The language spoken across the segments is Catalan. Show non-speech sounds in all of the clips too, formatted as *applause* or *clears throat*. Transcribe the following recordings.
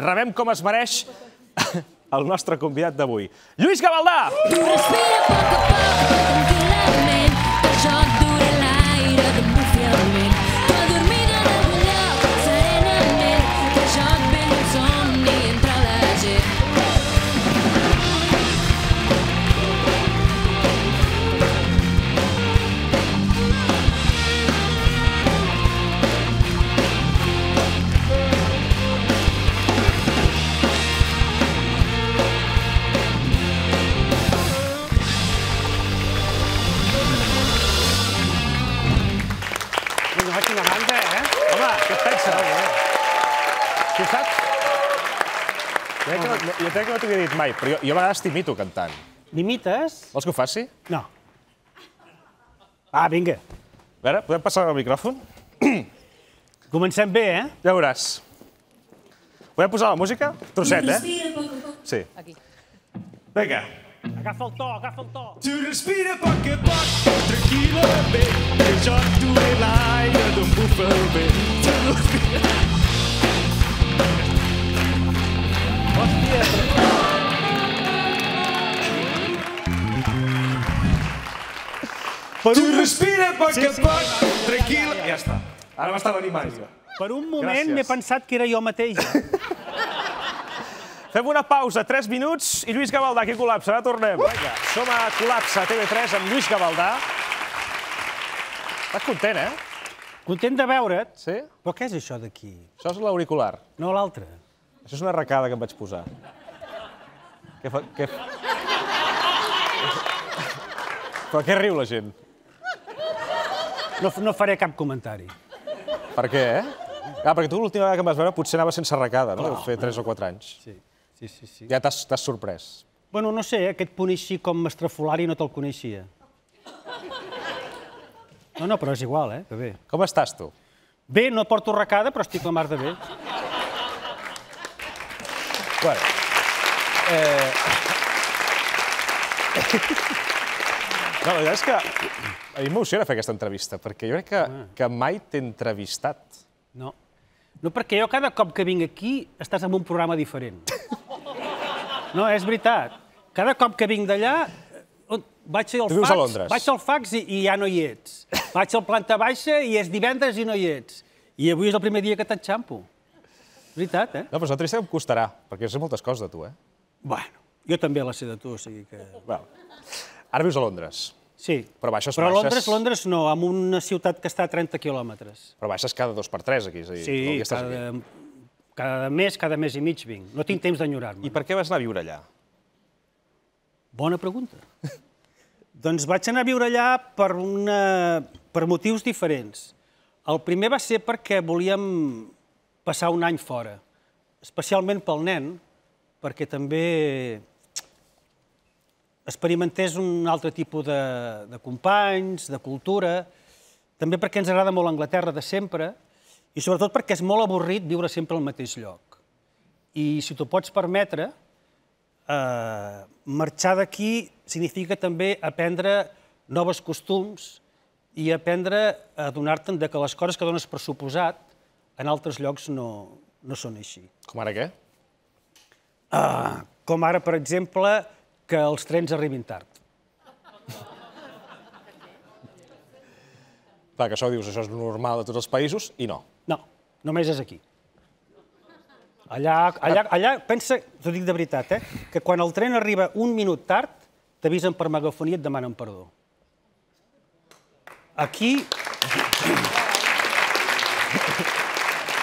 rebem com es mereix *laughs* el nostre convidat d'avui, Lluís Gavaldà! Respira poc a poc, tranquil·lament, que això et Saps? Jo crec que no, jo crec que no t'ho havia dit mai, però jo, jo a vegades t'imito cantant. M'imites? Vols que ho faci? No. Ah, vinga. A veure, podem passar el micròfon? *clears throat* Comencem bé, eh? Ja veuràs. Podem posar la música? Trosset, eh? Sí. Aquí. Vinga. Agafa el to, agafa el to. Tu respira a poc a poc, tranquil·lament, que jo et duré l'aire d'un buf al vent. Tu respira... Per Tu un, respira a poc Sí, a sí. poc, tranquil·la... Ja està. Ara m'estava animant. jo. per un moment m'he pensat que era jo mateix. *laughs* Fem una pausa, 3 minuts, i Lluís Gavaldà, aquí col·lapsa, ara tornem. Vinga, som a Col·lapse a TV3 amb Lluís Gavaldà. Estàs content, eh? Content de veure't. Sí? Però què és això d'aquí? Això és l'auricular. No l'altre. Això és una arracada que em vaig posar. Què fa... Què... Però què riu la gent? No, no faré cap comentari. Per què, eh? Ah, perquè tu l'última vegada que em vas veure potser anava sense arracada, no? Deu fer 3 o 4 anys. Sí, sí, sí. sí. Ja t'has sorprès. Bueno, no sé, eh? aquest punt així com estrafolari no te'l coneixia. No, no, però és igual, eh? Que bé. Com estàs, tu? Bé, no porto arracada, però estic la mar de bé. Bueno. Eh... No, la veritat és que a mi m'emociona fer aquesta entrevista, perquè jo crec que, que mai t'he entrevistat. No. No, perquè jo cada cop que vinc aquí estàs en un programa diferent. *laughs* No, és veritat. Cada cop que vinc d'allà, vaig al Tu fax, Londres. vaig al fax i, i ja no hi ets. Vaig al planta baixa i és divendres i no hi ets. I avui és el primer dia que t'enxampo. Veritat, eh? No, però això trista em costarà, perquè sé moltes coses de tu, eh? Bueno, jo també la sé de tu, o sigui que... Well, ara vius a Londres, Sí. Però baixes, Però baixes- Londres, Londres no, en una ciutat que està a 30 quilòmetres. però baixes cada dos per tres aquí. És a dir, Sí, estàs aquí. cada, cada mes, cada mes i mig vinc. No tinc temps d'enyorar-me. I per què vas anar a viure allà? Bona pregunta. *laughs* doncs vaig anar a viure allà per, una, per motius diferents. El primer va ser perquè volíem passar un any fora, especialment pel nen, perquè també experimentés un altre tipus de, de companys, de cultura, també perquè ens agrada molt Anglaterra de sempre, i sobretot perquè és molt avorrit viure sempre al mateix lloc. I si t'ho pots permetre, eh, marxar d'aquí significa també aprendre noves costums i aprendre a adonar-te'n de que les coses que dones per suposat en altres llocs no, no són així. Com ara què? Uh, com ara, per exemple, que els trens arribin tard. Clar, que això dius, això és normal a tots els països, i no. No, només és aquí. Allà, allà, allà pensa, t'ho dic de veritat, eh, que quan el tren arriba un minut tard, t'avisen per megafonia i et demanen perdó. Aquí...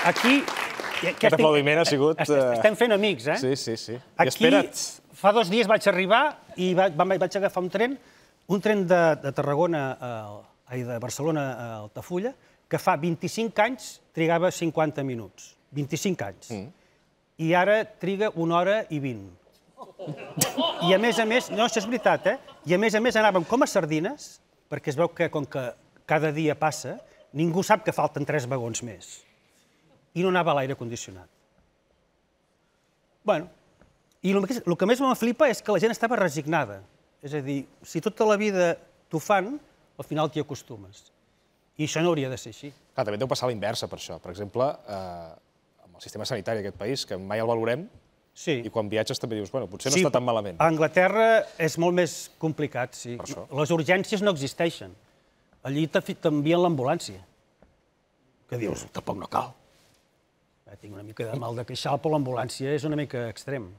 Aquí... Aquest aplaudiment ha sigut, eh, Estem fent amics, eh? Sí, sí, sí. I Aquí, espera't. fa dos dies vaig arribar i va, va, vaig agafar un tren, un tren de, de Tarragona, a, ai, de Barcelona a Altafulla, que fa 25 anys trigava 50 minuts. 25 anys. Mm. I ara triga una hora i 20. I a més a més, no, això és veritat, eh? I a més a més anàvem com a sardines, perquè es veu que com que cada dia passa, ningú sap que falten tres vagons més. I no anava l'aire condicionat. Bueno, i el que, el que més me flipa és que la gent estava resignada. És a dir, si tota la vida t'ho fan, al final t'hi acostumes. I això no hauria de ser així. Clar, també deu passar a la inversa, per això. Per exemple, eh, amb el sistema sanitari d'aquest país, que mai el valorem, Sí. i quan viatges també dius, bueno, potser no està tan malament. A Anglaterra és molt més complicat, sí. Les urgències no existeixen. Allí te- t'envien l'ambulància. Que dius, tampoc no cal. Eh, tinc una mica de mal de queixal, però l'ambulància és una mica extrem.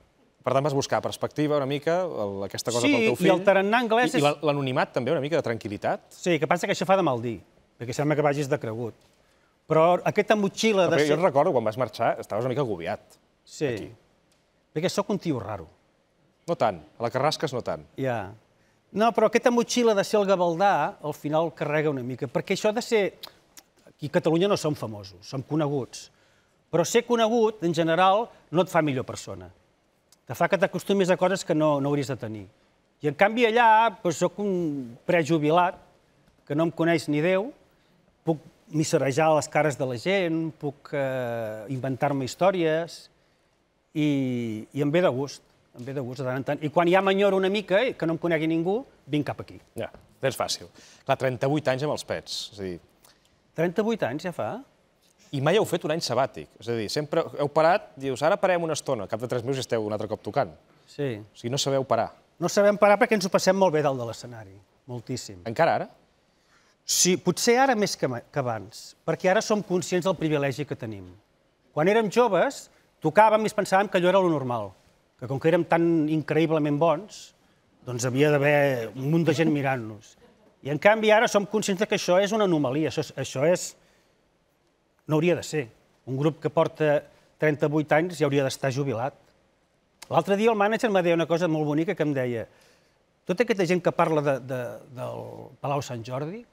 Per tant, vas buscar perspectiva una mica, el, aquesta cosa Sí, pel teu i fill. el tarannà anglès I, i és- la- l'anonimat també, una mica de tranquil·litat. Sí, que passa que això fa de mal dir, perquè sembla que vagis de cregut. Però aquesta motxilla de Però jo ser... et recordo, quan vas marxar, estaves una mica agobiat. Sí, aquí. perquè sóc un tio raro. No tant, a la Carrasques no tant. Ja. No, però aquesta motxilla de ser el gavaldà, al final carrega una mica, perquè això de ser... Aquí a Catalunya no som famosos, som coneguts. Però ser conegut, en general, no et fa millor persona. Te fa que t'acostumis a coses que no, no hauries de tenir. I en canvi allà, doncs, sóc un prejubilat, que no em coneix ni Déu, puc misserejar les cares de la gent, puc eh, inventar-me històries, i, i em ve de gust, em ve de gust de tant en tant. I quan ja m'enyoro una mica, eh, que no em conegui ningú, vinc cap aquí. Ja, tens fàcil. Clar, 38 anys amb els pets. És a dir, 38 anys ja fa? I mai heu fet un any sabàtic. És a dir, sempre heu parat, dius, ara parem una estona, cap de tres mesos esteu un altre cop tocant. Sí. O sigui, no sabeu parar. No sabem parar perquè ens ho passem molt bé dalt de l'escenari. Moltíssim. Encara ara? Sí, potser ara més que, que abans, perquè ara som conscients del privilegi que tenim. Quan érem joves, tocàvem i ens pensàvem que allò era lo normal, que com que érem tan increïblement bons, doncs havia d'haver un munt de gent mirant-nos. I en canvi ara som conscients que això és una anomalia, això, això és... no hauria de ser. Un grup que porta 38 anys ja hauria d'estar jubilat. L'altre dia el mànager em deia una cosa molt bonica que em deia tota aquesta gent que parla de, de, del Palau Sant Jordi,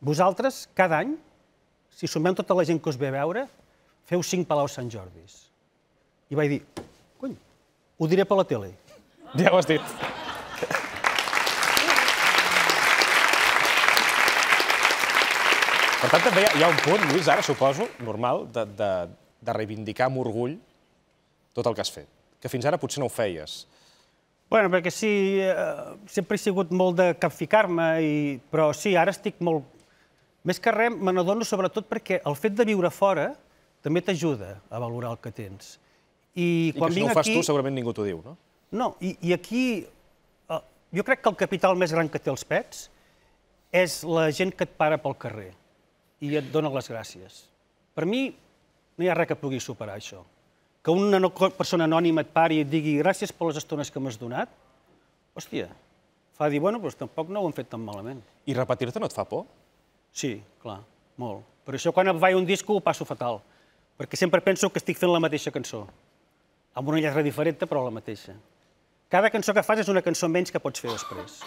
vosaltres, cada any, si sumeu tota la gent que us ve a veure, feu cinc Palaus Sant Jordis. I vaig dir, cony, ho diré per la tele. Ja ho has dit. Per tant, també hi ha, hi ha un punt, Lluís, ara suposo, normal, de, de, de reivindicar amb orgull tot el que has fet, que fins ara potser no ho feies. Bueno, perquè sí, eh, sempre he sigut molt de capficar-me, i... però sí, ara estic molt... Més que res, me n'adono sobretot perquè el fet de viure fora també t'ajuda a valorar el que tens. I, I quan que si no ho fas aquí... tu, segurament ningú t'ho diu, no? No, i, i aquí eh, jo crec que el capital més gran que té els pets és la gent que et para pel carrer i et dona les gràcies. Per mi no hi ha res que pugui superar això. Que una no- persona anònima et pari i et digui gràcies per les estones que m'has donat, hòstia, fa dir, bueno, doncs tampoc no ho hem fet tan malament. I repetir-te no et fa por? Sí, clar, molt. Per això quan em vaig un disco ho passo fatal, perquè sempre penso que estic fent la mateixa cançó, amb una lletra diferent, però la mateixa. Cada cançó que fas és una cançó menys que pots fer després.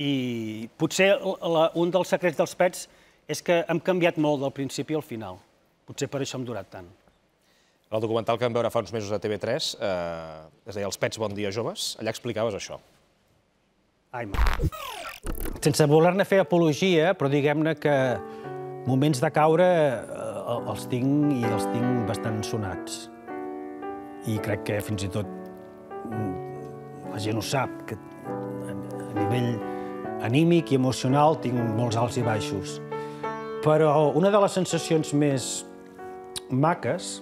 I potser la, un dels secrets dels pets és que hem canviat molt del principi al final. Potser per això hem durat tant. En el documental que vam veure fa uns mesos a TV3, eh, es deia Els pets bon dia joves, allà explicaves això. Ai, ma. Sense voler-ne fer apologia, però diguem-ne que moments de caure eh, els tinc i els tinc bastant sonats. I crec que fins i tot mm, la gent ho sap, que a nivell anímic i emocional tinc molts alts i baixos. Però una de les sensacions més maques,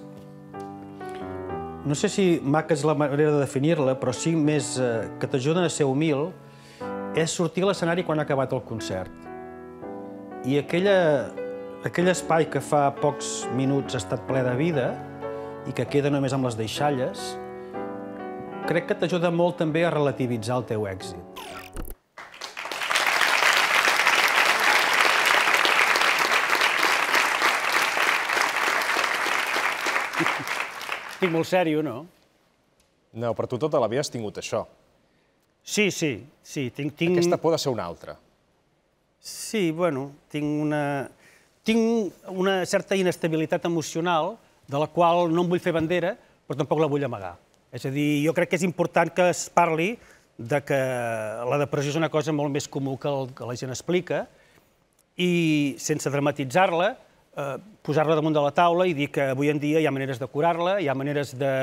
no sé si maca és la manera de definir-la, però sí més eh, que t'ajuden a ser humil, és sortir a l'escenari quan ha acabat el concert. I aquella, aquell espai que fa pocs minuts ha estat ple de vida i que queda només amb les deixalles, crec que t'ajuda molt també a relativitzar el teu èxit. Estic molt sèrio, no? No, però tu tota la vida has tingut això. Sí, sí, sí. Tinc, tinc... Aquesta por de ser una altra. Sí, bueno, tinc una, tinc una certa inestabilitat emocional de la qual no em vull fer bandera, però tampoc la vull amagar. És a dir, jo crec que és important que es parli de que la depressió és una cosa molt més comú que, el, que la gent explica i sense dramatitzar-la, eh, posar-la damunt de la taula i dir que avui en dia hi ha maneres de curar-la, hi ha maneres de,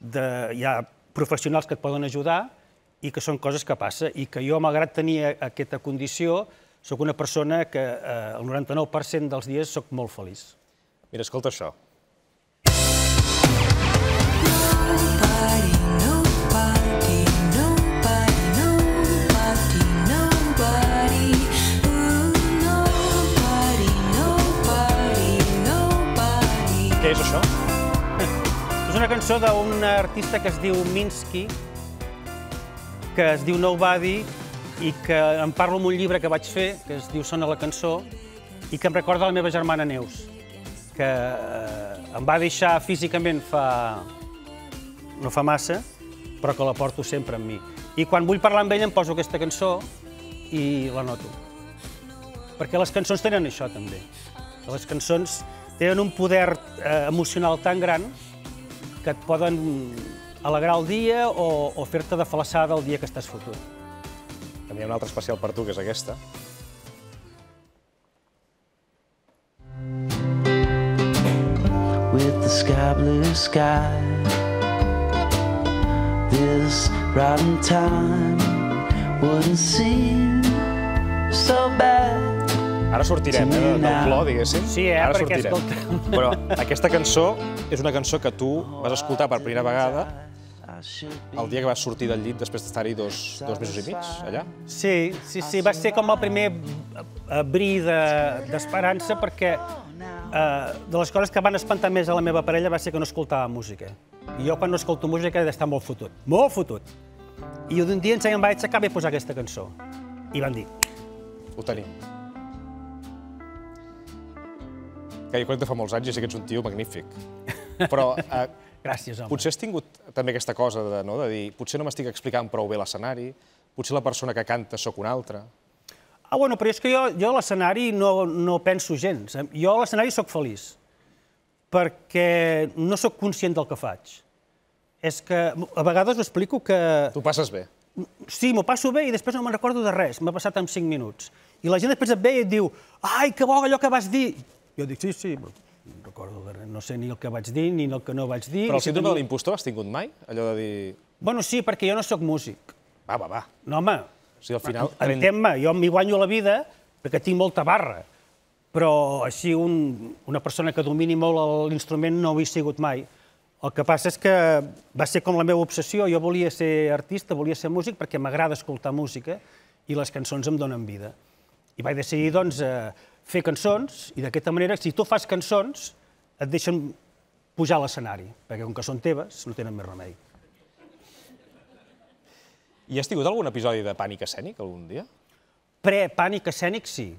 de... hi ha professionals que et poden ajudar i que són coses que passa i que jo, malgrat tenir aquesta condició, sóc una persona que eh, el 99% dels dies sóc molt feliç. Mira, escolta això. Nobody, nobody, nobody, nobody, nobody, nobody, nobody. Què és això? és una cançó d'un artista que es diu Minsky, que es diu Nobody, i que em parlo en un llibre que vaig fer, que es diu Sona la cançó, i que em recorda la meva germana Neus, que eh, em va deixar físicament fa... no fa massa, però que la porto sempre amb mi. I quan vull parlar amb ella em poso aquesta cançó i la noto. Perquè les cançons tenen això, també. Les cançons tenen un poder eh, emocional tan gran que et poden alegrar el dia o, o fer-te de falassada el dia que estàs fotut. També hi ha una altra especial per tu, que és aquesta. with the sky blue sky. This rotten time wouldn't seem so bad. Ara sortirem, eh, de- del plor, diguéssim. Sí, eh, Ara perquè, sortirem. escolta- Però aquesta cançó és una cançó que tu vas escoltar per primera vegada el dia que vas sortir del llit després d'estar-hi dos, dos mesos i mig, allà. Sí, sí, sí, va ser com el primer eh, bri de- d'esperança perquè eh, de les coses que van espantar més a la meva parella va ser que no escoltava música. I jo quan no escolto música he d'estar molt fotut, molt fotut. I d'un dia ens em vaig aixecar i posar aquesta cançó. I van dir, Ho tenim. Que jo conec fa molts anys i sé que ets un tio magnífic. Però eh, gràcies, home. potser has tingut també aquesta cosa de, no, de dir potser no m'estic explicant prou bé l'escenari, potser la persona que canta sóc una altra. Ah, bueno, però és que jo, jo a l'escenari no, no penso gens. Jo a l'escenari sóc feliç, perquè no sóc conscient del que faig. És que a vegades ho explico que Tu passes bé. sí, m'ho passo bé i després no me'n recordo de res, m'ha passat en 5 minuts. I la gent després et ve i et diu ai, que bo allò que vas dir. Jo dic, sí, sí, recordo no sé ni el que vaig dir ni el que no vaig dir. Però el síndrome de l'impostor has tingut mai? Allò de dir, Bueno, sí, perquè jo no sóc músic. va, va, va. No, home, O sigui, al final... entén-me, jo m'hi guanyo la vida perquè tinc molta barra, però així un, una persona que domini molt l'instrument no ho he sigut mai. El que passa és que va ser com la meva obsessió. Jo volia ser artista, volia ser músic perquè m'agrada escoltar música i les cançons em donen vida. I vaig decidir, doncs, eh, fer cançons i d'aquesta manera, si tu fas cançons, et deixen pujar a l'escenari, perquè com que són teves, no tenen més remei. I has tingut algun episodi de pànic escènic algun dia? Pre-pànic escènic, sí.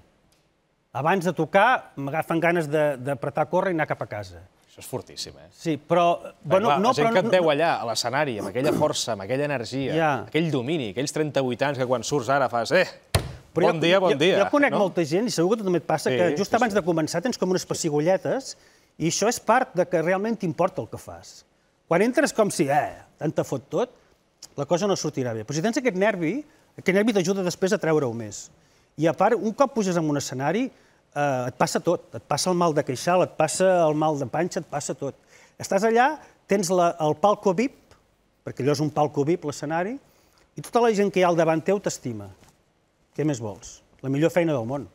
Abans de tocar, m'agafen ganes de- d'apretar córrer i anar cap a casa. Això és fortíssim, eh? Sí, però... Bueno, Clar, no, la gent però, que et veu allà, a l'escenari, amb aquella força, amb aquella energia, Ja. aquell domini, aquells 38 anys que quan surts ara fas, eh, però bon dia, bon jo, dia. Jo conec no? molta gent, i segur que també et passa, Sí, que just sí, abans sí. de començar tens com unes pessigolletes, i això és part de que realment t'importa el que fas. Quan entres com si, eh, tant te fot tot, la cosa no sortirà bé. Però si tens aquest nervi, aquest nervi t'ajuda després a treure-ho més. I a part, un cop puges en un escenari, eh, et passa tot. Et passa el mal de queixal, et passa el mal de panxa, et passa tot. Estàs allà, tens la, el palco VIP, perquè allò és un palco VIP, l'escenari, i tota la gent que hi ha al davant teu t'estima. Què més vols? La millor feina del món.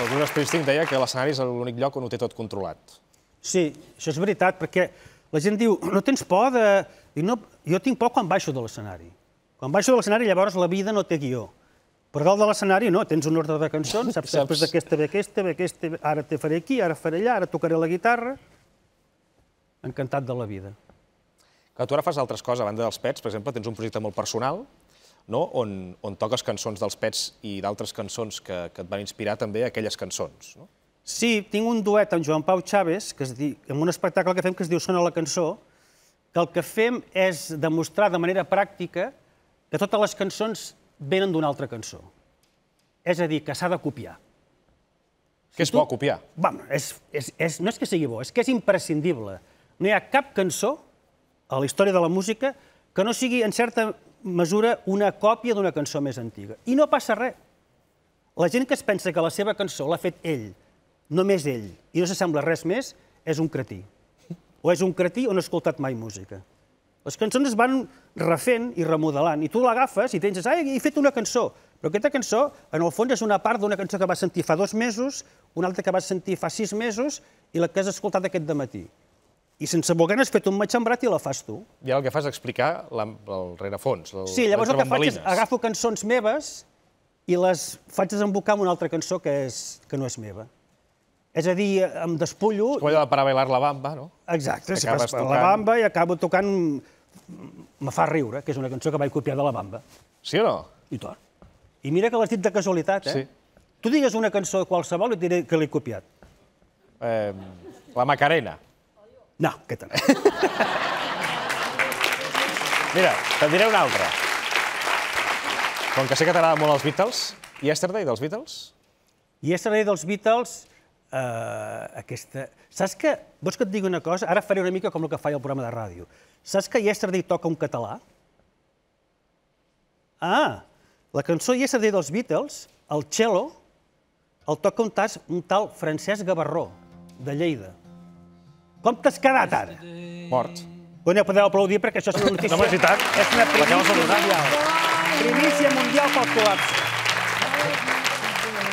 El Bruce Springsteen deia que l'escenari és l'únic lloc on ho té tot controlat. Sí, això és veritat, perquè la gent diu, no tens por de... Dic, no, jo tinc por quan baixo de l'escenari. Quan baixo de l'escenari, llavors la vida no té guió. Per dalt de l'escenari, no, tens un ordre de cançons, saps, *laughs* Saps. després d'aquesta ve aquesta, ve aquesta, ara te faré aquí, ara faré allà, ara tocaré la guitarra. Encantat de la vida. Que tu ara fas altres coses, a banda dels Pets, per exemple, tens un projecte molt personal, no? on, on toques cançons dels Pets i d'altres cançons que, que et van inspirar també aquelles cançons. No? Sí, tinc un duet amb Joan Pau Chaves, que es di... en un espectacle que fem que es diu Sona la cançó, que el que fem és demostrar de manera pràctica que totes les cançons venen d'una altra cançó. És a dir, que s'ha de copiar. Que és bo copiar. Bueno, és, és, és, no és que sigui bo, és que és imprescindible. No hi ha cap cançó a la història de la música que no sigui, en certa mesura, una còpia d'una cançó més antiga. I no passa res. La gent que es pensa que la seva cançó l'ha fet ell, només ell, i no s'assembla res més, és un cretí. O és un cretí o no ha escoltat mai música. Les cançons es van refent i remodelant, i tu l'agafes i tens, ai, he fet una cançó, però aquesta cançó, en el fons, és una part d'una cançó que vas sentir fa dos mesos, una altra que vas sentir fa sis mesos i la que has escoltat aquest matí. I sense voler has fet un matxembrat i la fas tu. I ara el que fas és explicar la, el rerefons, el, Sí, llavors el que faig és agafo cançons meves i les faig desembocar en una altra cançó que, és, que no és meva. És a dir, em despullo... Com allò de para bailar la bamba, no? Exacte, si Acabes fas la tocant. bamba i acabo tocant Me fa riure, que és una cançó que vaig copiar de la bamba. Sí o no? I tot. I mira que l'has dit de casualitat, eh? Sí. Tu digues una cançó qualsevol i et diré que l'he copiat. Eh, la Macarena. No, què tal? *laughs* Mira, te'n diré una altra. Com que sé que t'agraden molt els Beatles, Yesterday dels Beatles? Yesterday dels Beatles, eh, aquesta... Saps que... Vols que et digui una cosa? Ara faré una mica com el que faig al programa de ràdio. Saps que Yesterday toca un català? Ah, la cançó Yesterday dels Beatles, el cello, el toca un, tas, un tal Francesc Gavarró, de Lleida. Com t'has quedat ara? Mort. Ja podeu aplaudir perquè això és una notícia... No. És una primícia mundial. Primícia mundial pel col·lapse.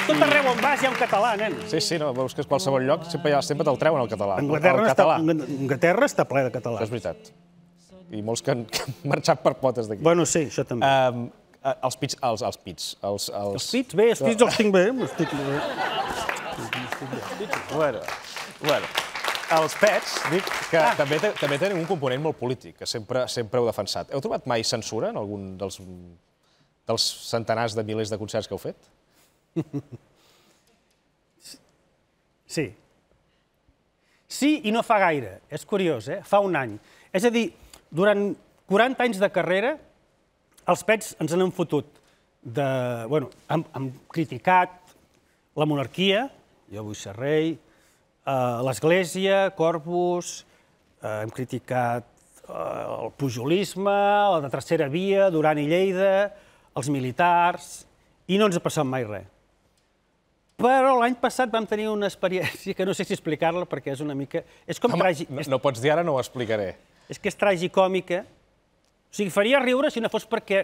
Tot arreu on vas hi ha un català, nen. Sí, sí, no, veus que és qualsevol lloc, sempre, ha- sempre te'l treuen el català. Anglaterra, el està, català. Anglaterra està ple de català. És veritat. I molts que han, que han marxat per potes d'aquí. Bueno, sí, això també. Um, els pits, els, els pits, els, els... els pits, bé, els pits els tinc bé. Els tinc bé. Bueno, bueno. Els pets, dic que ah. també, te- també tenen un component molt polític, que sempre, sempre heu defensat. Heu trobat mai censura en algun dels, dels centenars de milers de concerts que heu fet? Sí. Sí i no fa gaire. És curiós, eh? Fa un any. És a dir, durant 40 anys de carrera, els pets ens han fotut de... Bueno, hem, hem criticat la monarquia, jo vull ser rei, eh, l'Església, Corpus, eh, hem criticat eh, el pujolisme, la de tercera via, Duran i Lleida, els militars, i no ens ha passat mai res. Però l'any passat vam tenir una experiència que no sé si explicar-la perquè és una mica... És com tragi... no, no pots dir ara, no ho explicaré. és que és tragicòmica. O sigui, faria riure si no fos perquè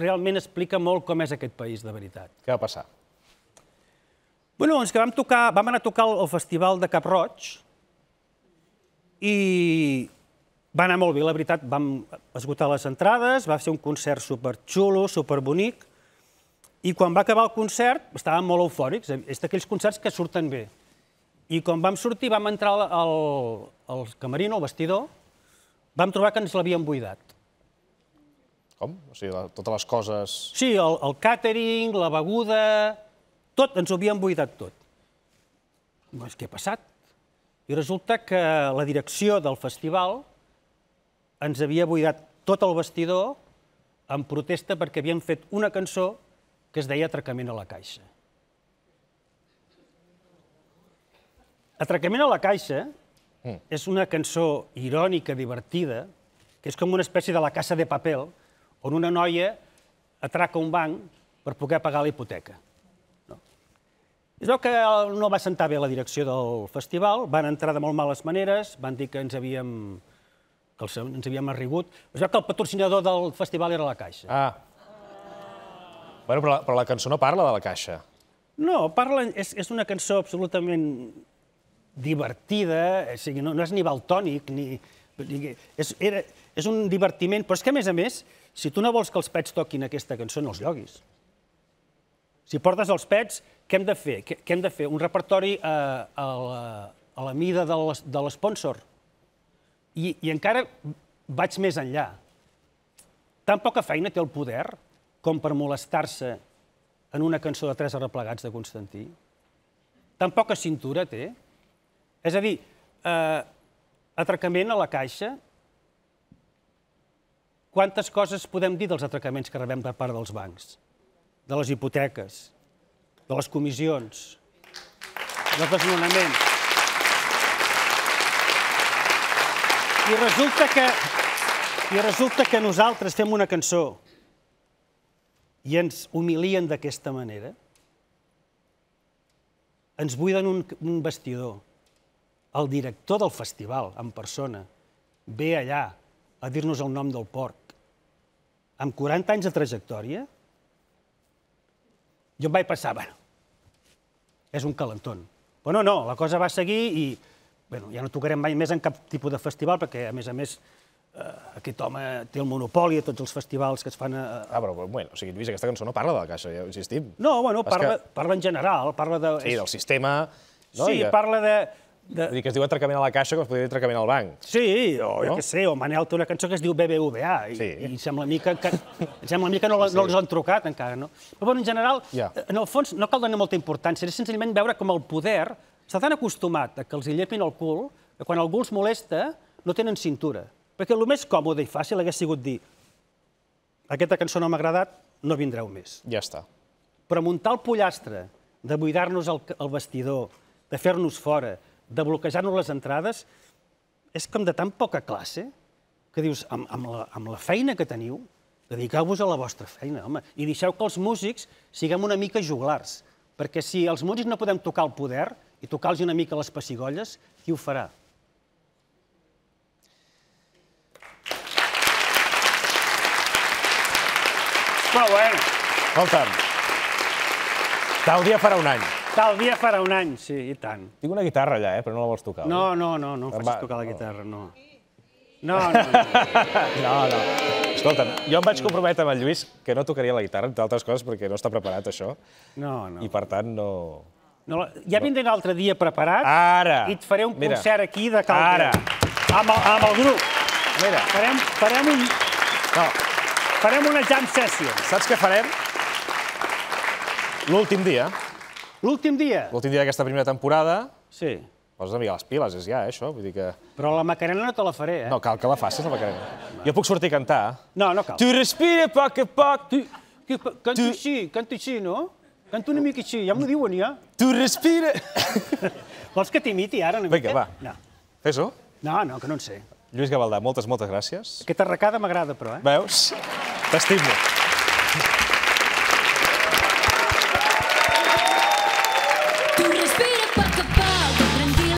realment explica molt com és aquest país, de veritat. Què va passar? Bueno, doncs que vam, tocar, vam anar a tocar al Festival de Cap Roig i va anar molt bé, la veritat. Vam esgotar les entrades, va ser un concert superxulo, superbonic, i quan va acabar el concert estàvem molt eufòrics. És d'aquells concerts que surten bé. I quan vam sortir, vam entrar al, al, al camerino, al vestidor, vam trobar que ens l'havien buidat. Com? O sigui, la, totes les coses... Sí, el, el càtering, la beguda, tot, ens ho havien buidat tot. Doncs què ha passat? I resulta que la direcció del festival ens havia buidat tot el vestidor en protesta perquè havien fet una cançó que es deia Atracament a la Caixa. Atracament a la Caixa és una cançó irònica, divertida, que és com una espècie de la casa de papel, on una noia atraca un banc per poder pagar la hipoteca. No? Es veu que no va sentar bé la direcció del festival, van entrar de molt males maneres, van dir que ens havíem, que ens havíem arrigut. Es veu que el patrocinador del festival era la Caixa. Ah. Bueno, però la, però la cançó no parla de la caixa. No, parla, és, és una cançó absolutament divertida, o sigui, no, no és ni baltònic, ni... És, era, és un divertiment, però és que, a més a més, si tu no vols que els pets toquin aquesta cançó, no els lloguis. Si portes els pets, què hem de fer? Què, què hem de fer? Un repertori a, a, la, a la mida de l'es- de l'esponsor. I, I encara vaig més enllà. Tan poca feina té el poder com per molestar-se en una cançó de tres arreplegats de Constantí? Tan poca cintura té? És a dir, eh, atracament a la caixa, quantes coses podem dir dels atracaments que rebem per part dels bancs? De les hipoteques, de les comissions, dels desnonaments. I resulta que, i resulta que nosaltres fem una cançó i ens humilien d'aquesta manera, ens buiden un, un vestidor. El director del festival, en persona, ve allà a dir-nos el nom del porc. Amb 40 anys de trajectòria, jo em vaig pensar, bueno, és un calentón. Però no, no, la cosa va seguir i bueno, ja no tocarem mai més en cap tipus de festival perquè, a més a més, aquest home té el monopoli a tots els festivals que es fan a... Ah, però, bueno, o sigui, Lluís, aquesta cançó no parla de la caixa, ja insistim. No, bueno, parla, que- parla en general, parla de... Sí, del sistema... No? sí, I que, parla de... de... Vull dir que es diu atracament a la caixa com es podria dir atracament al banc. Sí, o jo No? què sé, o Manel té una cançó que es diu BBVA, i, Sí. i sembla a mi que, que, em sembla a mi que no, la- no els han trucat encara, no? Però, bueno, en general, Ja. en el fons, no cal donar molta importància, és senzillament veure com el poder està tan acostumat a que els hi llepin el cul que quan algú els molesta no tenen cintura. Perquè el més còmode i fàcil hagués sigut dir aquesta cançó no m'ha agradat, no vindreu més. Ja està. Però muntar el pollastre, de buidar-nos el, el vestidor, de fer-nos fora, de bloquejar-nos les entrades, és com de tan poca classe que dius, amb, amb, la, amb la feina que teniu, dediqueu-vos a la vostra feina, home, i deixeu que els músics siguem una mica juglars, perquè si els músics no podem tocar el poder i tocar-los una mica les pessigolles, qui ho farà? Molt bueno. Escolta'm, tal dia farà un any. Tal dia farà un any, sí, i tant. Tinc una guitarra allà, eh, però no la vols tocar. No, no, no, no em Va, facis tocar la guitarra, no. No, no, no. No, no. Escolta'm, jo em vaig comprometre amb el Lluís que no tocaria la guitarra, entre altres coses, perquè no està preparat, això, no, no. i per tant no... no ja vindré un altre dia preparat Ara! i et faré un Mira. concert aquí de Cal Ara! Amb el, amb el grup. Mira, Farem, farem, un, no, farem una jam session. saps què farem? L'últim dia, L'últim dia? l'últim dia d'aquesta primera temporada, Sí. posa's una mica les piles, és ja, eh, això, vull dir que... Però la Macarena no te la faré, eh? No, cal que la facis, la Macarena. Jo puc sortir a cantar. no, no cal. Tu respira a poc a poc, Tu, que, canto Tu- així, canto així, no? Canto una mica així, ja m'ho diuen, ja. tu respira... Vols que t'imiti ara una mica? Vinga, va. No. Fes-ho. no, no, que no en sé. Lluís Gavaldà, moltes, moltes gràcies. Aquesta arracada m'agrada, però, eh? Veus? T'estimo.